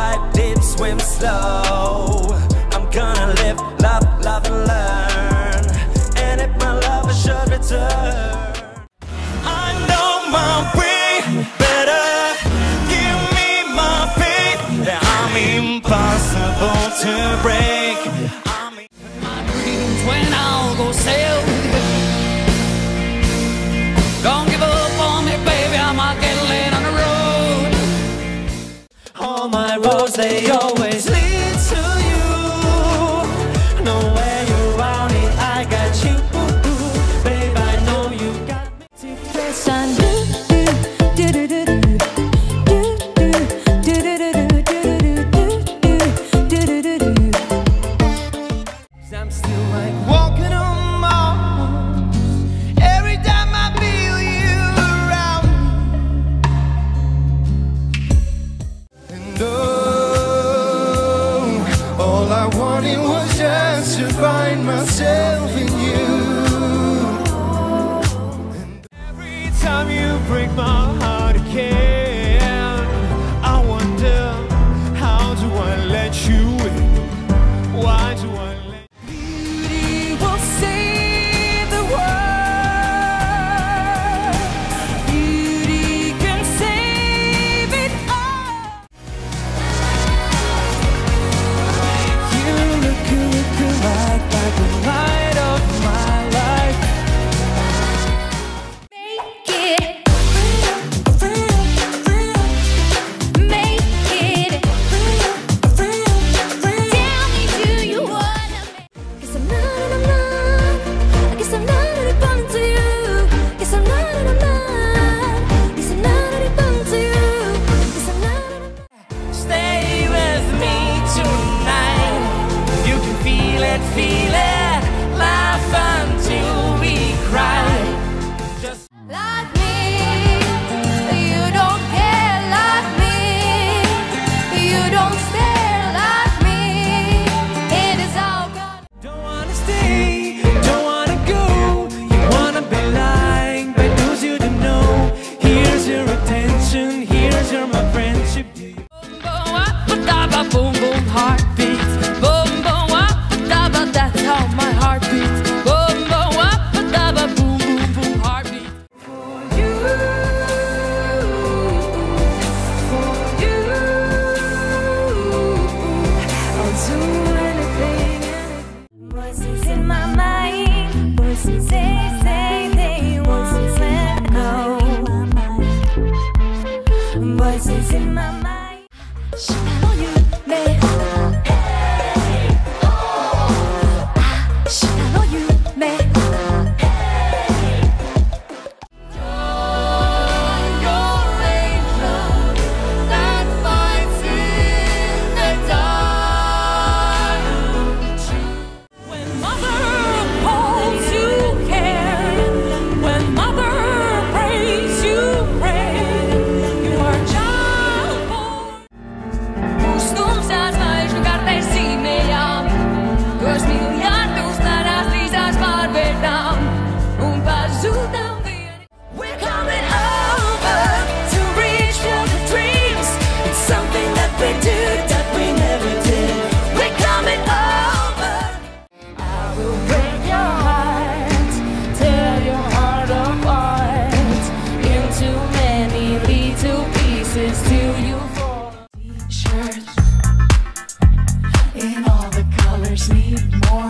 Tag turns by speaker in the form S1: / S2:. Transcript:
S1: Dive deep, swim slow. I'm gonna live, love, love and learn. And if my lover should return I know my way better. Give me my I'm impossible to break. I'm My
S2: dreams when I'll go sailing. Don't give up
S1: say, oh. All I wanted was just to find myself in you. And every time you break my
S3: need more.